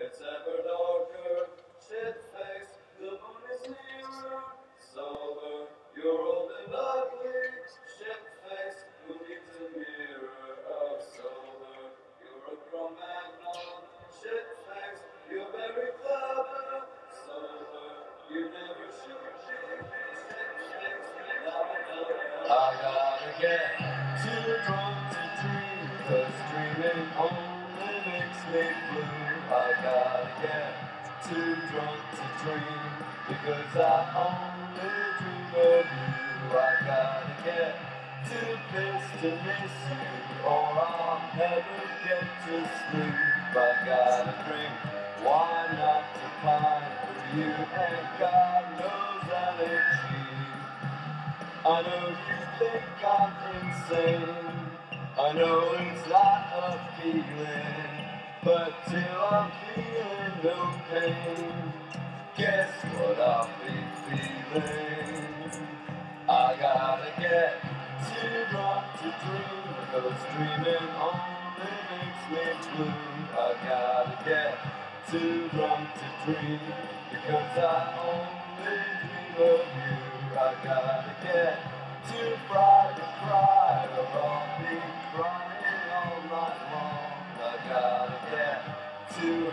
It's ever darker, shit the moon is nearer, sober, you're old and ugly, shit face, who a mirror of sober, you're a Cro-Magnon, shit face, you're very clever, sober, you never should I gotta get too drunk to dream, cause dreaming only makes me blue. I gotta get too drunk to dream, because I only dream of you. I gotta get too pissed to miss you, or I'll never get to sleep. I gotta drink wine not to pine for you, and God knows that ain't cheap. I know you think I'm insane. I know it's not a feeling, but till I'm feeling no pain, guess what I'll be feeling? I gotta get too drunk to dream, because dreaming only makes me blue. I gotta get too drunk to dream, because I only dream of you. I gotta get too fried too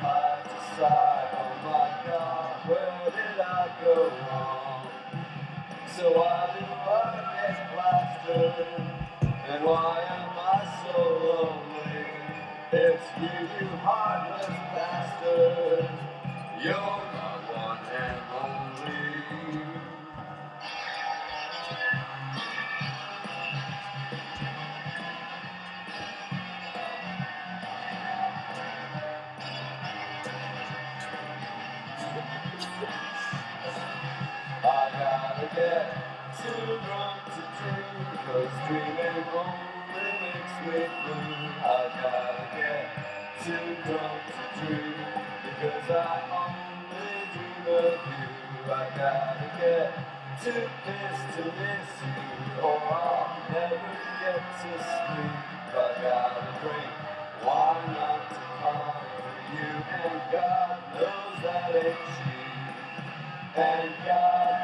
oh my God, where did I go wrong? So I? And why am I so lonely? It's you, you heartless bastard. You're too drunk to dream, cause dreaming only makes me blue. I gotta get too drunk to dream, because I only dream of you. I gotta get too pissed to miss you, or I'll never get to sleep. I gotta drink wine not to pine for you, and God knows that ain't cheap. And God